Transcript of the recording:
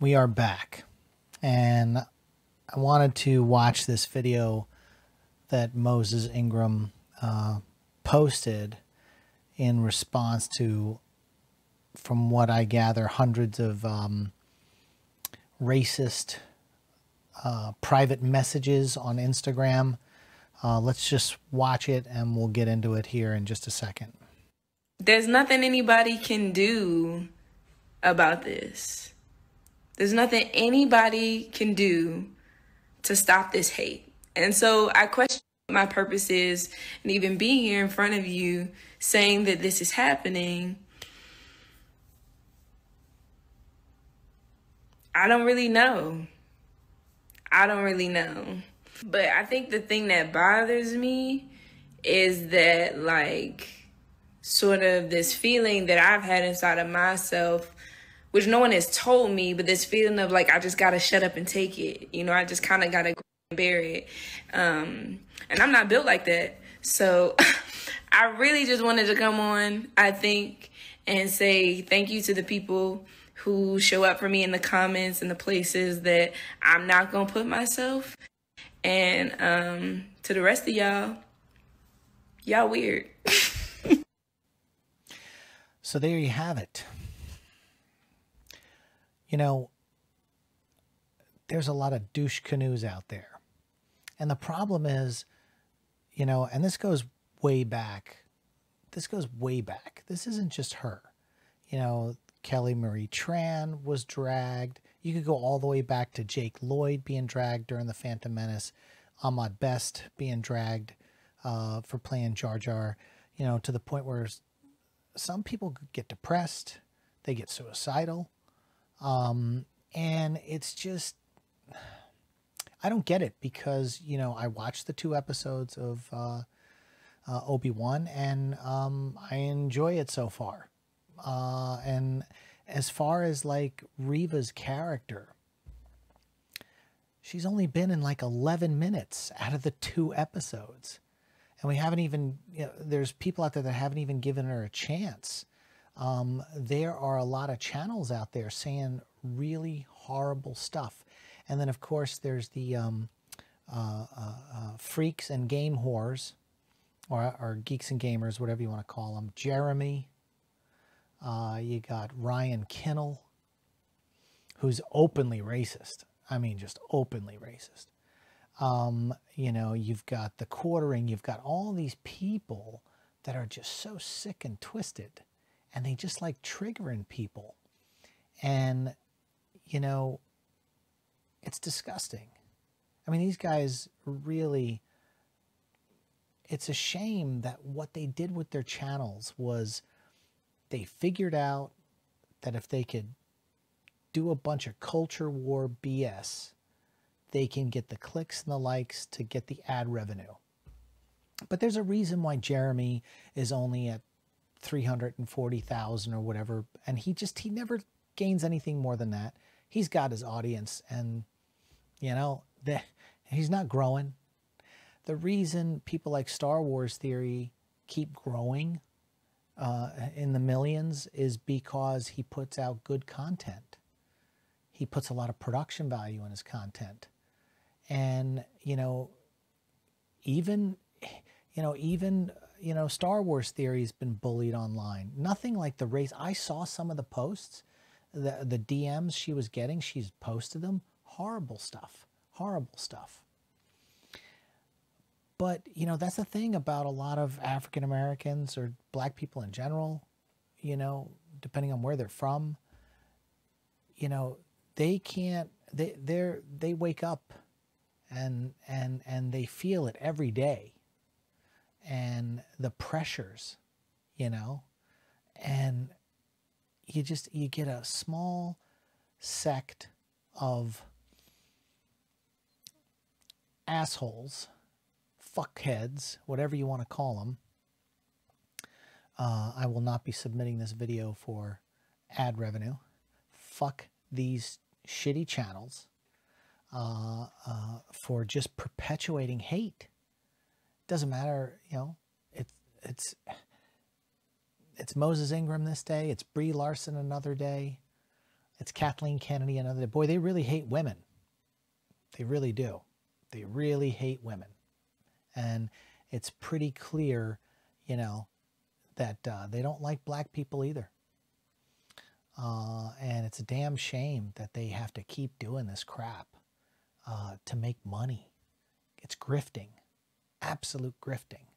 we are back. And I wanted to watch this video that Moses Ingram uh, posted in response to, from what I gather, hundreds of um, racist uh, private messages on Instagram. Uh, let's just watch it and we'll get into it here in just a second. There's nothing anybody can do about this. There's nothing anybody can do to stop this hate. And so I question my purpose is, and even being here in front of you saying that this is happening. I don't really know. I don't really know. But I think the thing that bothers me is that, like, sort of this feeling that I've had inside of myself, which no one has told me, but this feeling of like, I just gotta shut up and take it. You know, I just kind of gotta bear it. Um, and I'm not built like that. So I really just wanted to come on, I think, and say thank you to the people who show up for me in the comments and the places that I'm not to put myself. And um, to the rest of y'all, y'all weird. so there you have it. You know, there's a lot of douche canoes out there. And the problem is, you know, and this goes way back. This goes way back. This isn't just her. You know, Kelly Marie Tran was dragged. You could go all the way back to Jake Lloyd being dragged during the Phantom Menace, Ahmed Best being dragged uh, for playing Jar Jar, you know, to the point where some people get depressed, they get suicidal. Um, and it's just, I don't get it because, you know, I watched the two episodes of uh, uh, Obi Wan and um, I enjoy it so far. Uh, and as far as like Reva's character, she's only been in like 11 minutes out of the two episodes. And we haven't even, you know, there's people out there that haven't even given her a chance. Um, there are a lot of channels out there saying really horrible stuff. And then, of course, there's the um, uh, uh, uh, freaks and game whores, or, or geeks and gamers, whatever you want to call them. Jeremy, uh, you got Ryan Kinel, who's openly racist. I mean, just openly racist. Um, you know, you've got the quartering, you've got all these people that are just so sick and twisted, and they just like triggering people. And, you know, it's disgusting. I mean, these guys really, it's a shame that what they did with their channels was they figured out that if they could do a bunch of culture war BS, they can get the clicks and the likes to get the ad revenue. But there's a reason why Jeremy is only at 340,000 or whatever. And he just, he never gains anything more than that. He's got his audience and, you know, the, he's not growing. The reason people like Star Wars Theory keep growing uh, in the millions is because he puts out good content. He puts a lot of production value in his content. And, you know, even, you know, even, you know, Star Wars theory has been bullied online. Nothing like the race. I saw some of the posts, the, the DMs she was getting. She's posted them. Horrible stuff. Horrible stuff. But, you know, that's the thing about a lot of African Americans or black people in general, you know, depending on where they're from, you know, they can't they they're they wake up and and and they feel it every day. And the pressures, you know, and you just you get a small sect of assholes fuckheads, whatever you want to call them. Uh, I will not be submitting this video for ad revenue. Fuck these shitty channels uh, uh, for just perpetuating hate. Doesn't matter, you know. It's it's it's Moses Ingram this day. It's Brie Larson another day. It's Kathleen Kennedy and other. Boy, they really hate women. They really do. They really hate women. And it's pretty clear, you know, that uh, they don't like black people either. Uh, and it's a damn shame that they have to keep doing this crap uh, to make money. It's grifting, absolute grifting.